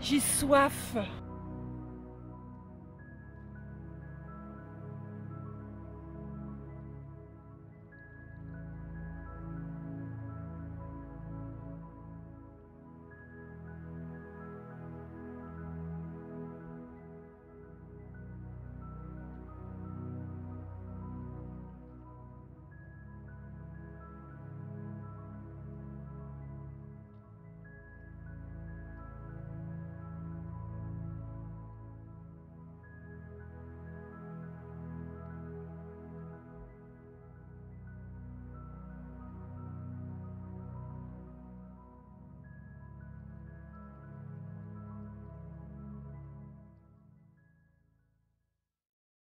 J'ai soif.